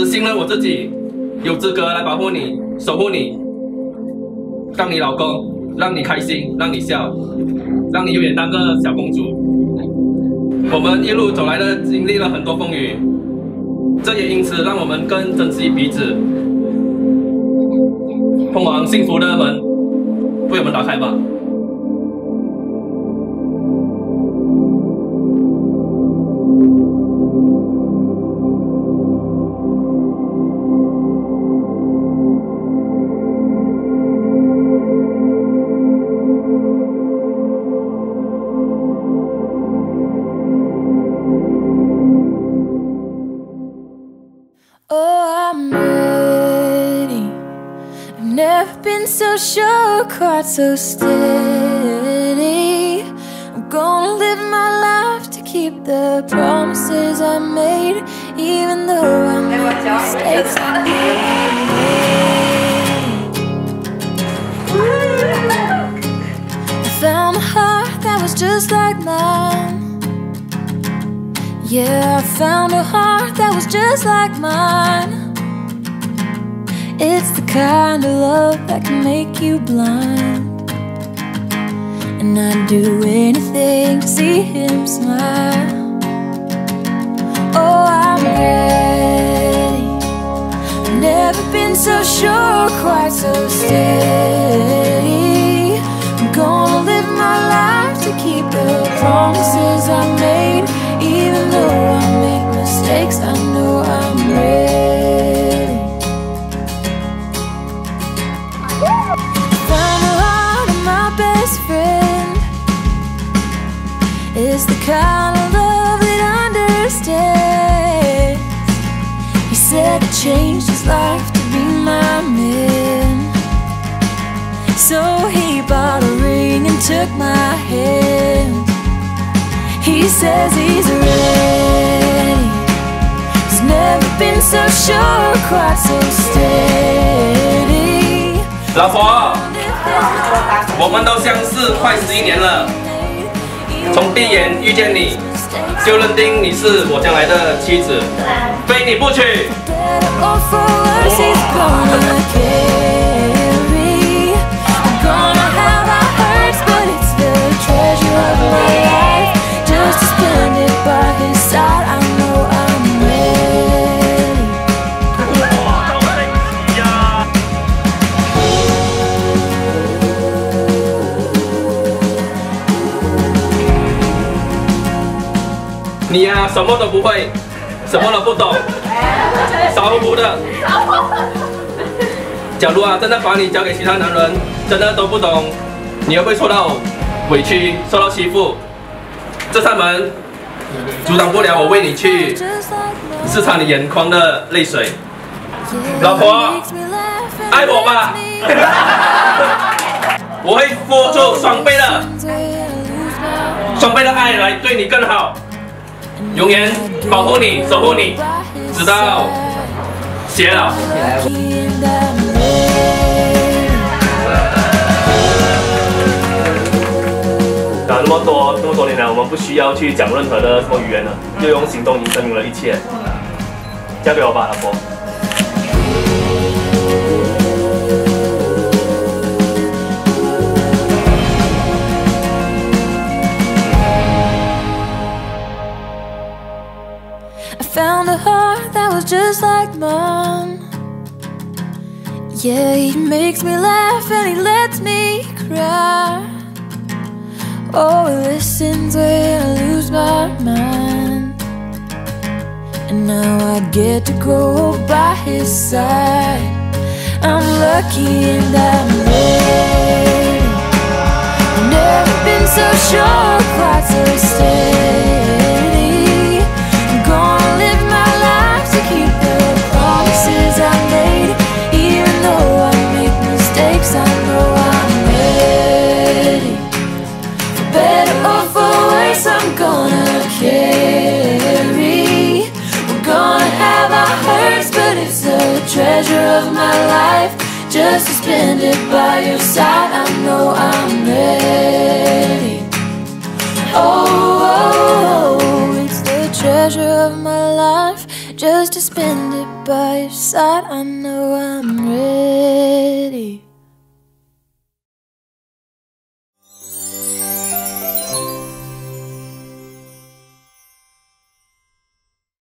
只信任我自己，有资格来保护你、守护你，当你老公，让你开心，让你笑，让你永远当个小公主。我们一路走来的，经历了很多风雨，这也因此让我们更珍惜彼此。通往幸福的门，为我们打开吧。Been so sure, quite so steady. I'm gonna live my life to keep the promises I made, even though I made mistakes. I found a heart that was just like mine. Yeah, I found a heart that was just like mine. It's the kind of love that can make you blind. And I'd do anything to see him smile. Oh, I'm ready. Never been so sure, quite so steady is the kind of love that understands. He said it changed his life to be my man. So he bought a ring and took my hand. He says he's ready. He's never been so sure, quite so steady. 老婆，我们都相识快十一年了。 从第一眼遇见你，就认定你是我将来的妻子，非你不娶。你呀，什么都不会，什么都不懂，傻乎乎的。假如啊，真的把你交给其他男人，真的都不懂，你会不会受到委屈，受到欺负？这扇门阻挡不了我为你去试察你眼眶的泪水。老婆，爱我吧，我会付出双倍的，双倍的爱来对你更好。永远保护你，守护你，直到偕老。讲那么多，这么多年来，我们不需要去讲任何的什么语言了，就用行动已经证明了一切。嫁给我吧，老婆。A heart that was just like mine. Yeah, he makes me laugh and he lets me cry. Oh, he listens when I lose my mind. And now I get to go by his side. I'm lucky and I'm Just to spend it by your side. I know I'm ready. Oh, oh, oh, it's the treasure of my life. Just to spend it by your side, I know I'm ready.